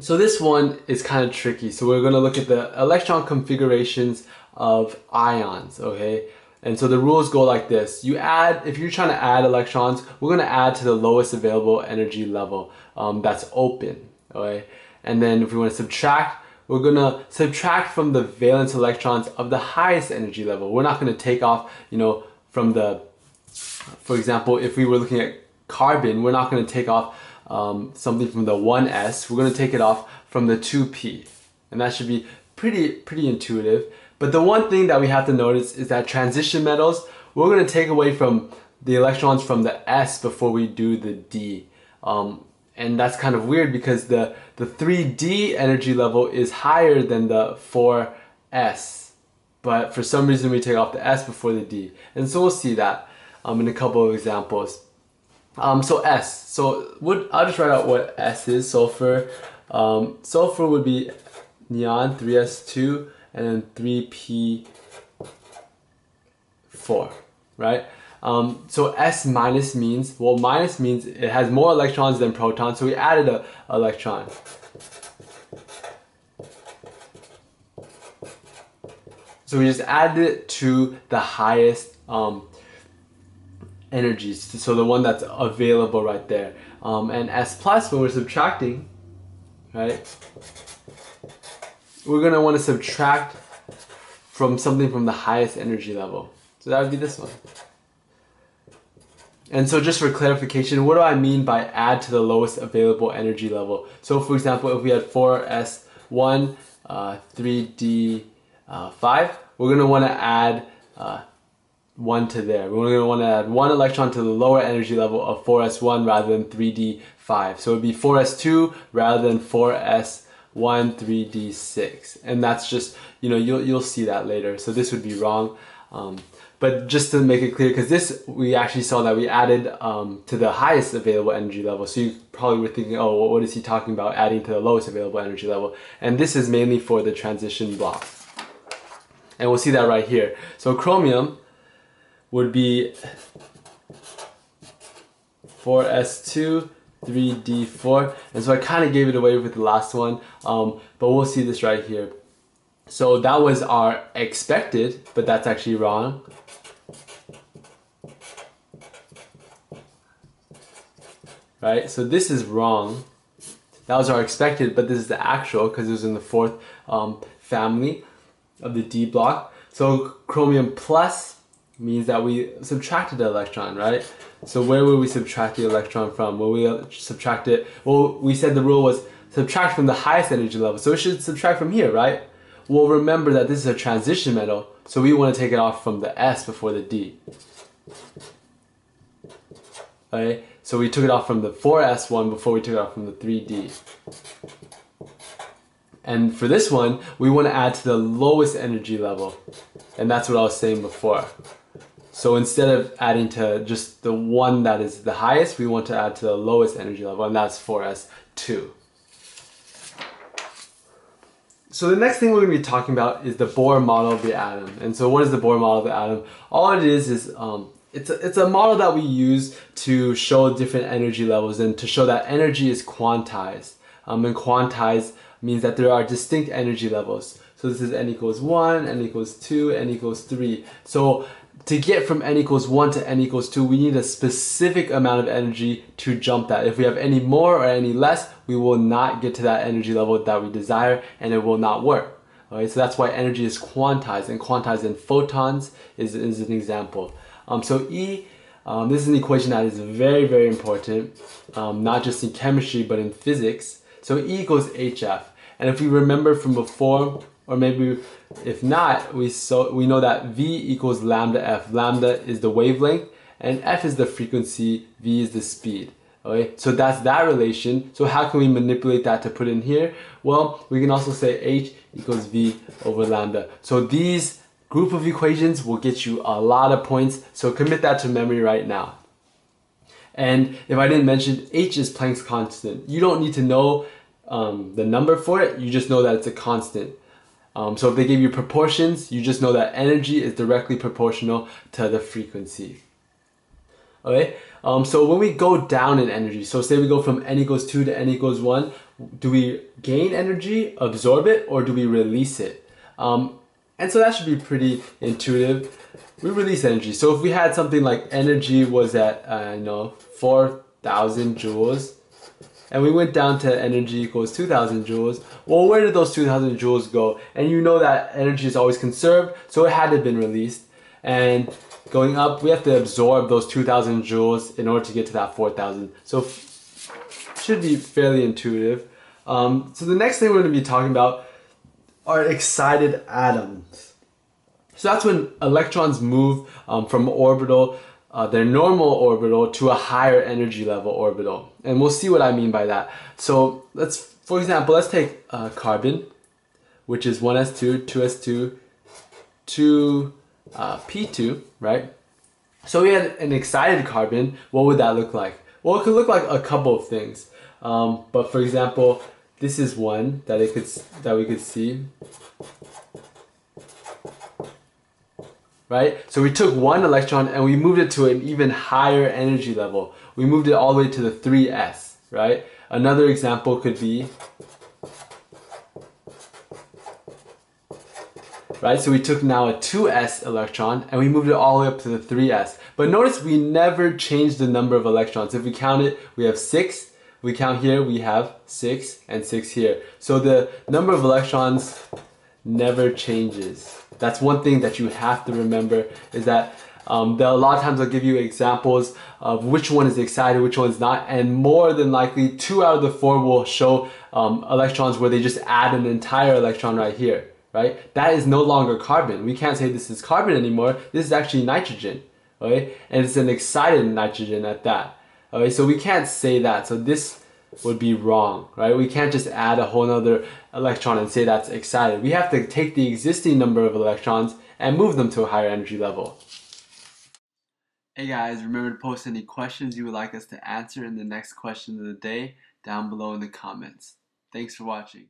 So this one is kind of tricky. So we're going to look at the electron configurations of ions, okay? And so the rules go like this. You add, if you're trying to add electrons, we're going to add to the lowest available energy level um, that's open, okay? And then if we want to subtract, we're going to subtract from the valence electrons of the highest energy level. We're not going to take off, you know, from the, for example, if we were looking at carbon, we're not going to take off um, something from the 1s, we're going to take it off from the 2p. And that should be pretty, pretty intuitive. But the one thing that we have to notice is that transition metals, we're going to take away from the electrons from the s before we do the d. Um, and that's kind of weird because the, the 3d energy level is higher than the 4s. But for some reason we take off the s before the d. And so we'll see that um, in a couple of examples. Um, so S. So would I'll just write out what S is. Sulfur. Um, sulfur would be neon 3s2 and then 3p4, right? Um, so S minus means, well minus means it has more electrons than protons, so we added a electron. So we just added it to the highest um, energies, so the one that's available right there. Um, and S plus, when we're subtracting, right, we're want to subtract from something from the highest energy level. So that would be this one. And so just for clarification, what do I mean by add to the lowest available energy level? So for example, if we had 4S1, uh, 3D5, uh, we're want to add uh, one to there. We're going to want to add one electron to the lower energy level of 4s1 rather than 3d5. So it would be 4s2 rather than 4s1 3d6. And that's just, you know, you'll, you'll see that later. So this would be wrong. Um, but just to make it clear, because this, we actually saw that we added um, to the highest available energy level. So you probably were thinking, oh, what is he talking about adding to the lowest available energy level? And this is mainly for the transition block. And we'll see that right here. So chromium, would be 4s2 3d4 and so I kind of gave it away with the last one um, but we'll see this right here. So that was our expected but that's actually wrong. Right? So this is wrong. That was our expected but this is the actual because it was in the fourth um, family of the D block. So chromium plus means that we subtracted the electron, right? So where would we subtract the electron from? Will we subtract it? Well, we said the rule was subtract from the highest energy level. So it should subtract from here, right? Well, remember that this is a transition metal, so we want to take it off from the S before the D. Okay, so we took it off from the 4S one before we took it off from the 3D. And for this one, we want to add to the lowest energy level. And that's what I was saying before. So instead of adding to just the one that is the highest, we want to add to the lowest energy level, and that's 4s2. So the next thing we're going to be talking about is the Bohr model of the atom. And so what is the Bohr model of the atom? All it is is um, it's, a, it's a model that we use to show different energy levels and to show that energy is quantized. Um, and quantized means that there are distinct energy levels. So this is n equals 1, n equals 2, n equals 3. So to get from n equals 1 to n equals 2, we need a specific amount of energy to jump that. If we have any more or any less, we will not get to that energy level that we desire and it will not work. Okay, so that's why energy is quantized and quantized in photons is, is an example. Um, so E, um, this is an equation that is very, very important, um, not just in chemistry, but in physics. So E equals HF. And if we remember from before, or maybe if not, we so we know that V equals lambda F. Lambda is the wavelength and F is the frequency, V is the speed. Okay, so that's that relation. So how can we manipulate that to put in here? Well, we can also say H equals V over lambda. So these group of equations will get you a lot of points. So commit that to memory right now. And if I didn't mention, H is Planck's constant. You don't need to know um, the number for it, you just know that it's a constant. Um, so if they give you proportions, you just know that energy is directly proportional to the frequency. Okay, um, so when we go down in energy, so say we go from n equals 2 to n equals 1, do we gain energy, absorb it, or do we release it? Um, and so that should be pretty intuitive. We release energy. So if we had something like energy was at, uh, you know, 4,000 joules, and we went down to energy equals 2000 joules. Well, where did those 2000 joules go? And you know that energy is always conserved, so it had to have been released. And going up, we have to absorb those 2000 joules in order to get to that 4000. So should be fairly intuitive. Um, so the next thing we're going to be talking about are excited atoms. So that's when electrons move um, from orbital uh, their normal orbital to a higher energy level orbital. And we'll see what I mean by that. So let's, for example, let's take uh, carbon, which is 1s2, 2s2, 2 uh, p2, right? So we had an excited carbon. What would that look like? Well, it could look like a couple of things. Um, but for example, this is one that it could that we could see. Right? So we took one electron and we moved it to an even higher energy level. We moved it all the way to the 3s, right? Another example could be, right? So we took now a 2s electron and we moved it all the way up to the 3s. But notice we never changed the number of electrons. If we count it, we have 6. We count here, we have 6 and 6 here. So the number of electrons never changes. That's one thing that you have to remember is that um, a lot of times I'll give you examples of which one is excited, which one's not, and more than likely two out of the four will show um, electrons where they just add an entire electron right here, right? That is no longer carbon. We can't say this is carbon anymore. This is actually nitrogen, okay? And it's an excited nitrogen at that, okay? So we can't say that. So this would be wrong, right? We can't just add a whole other electron and say that's excited. We have to take the existing number of electrons and move them to a higher energy level. Hey guys, remember to post any questions you would like us to answer in the next question of the day down below in the comments. Thanks for watching.